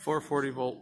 440 volt.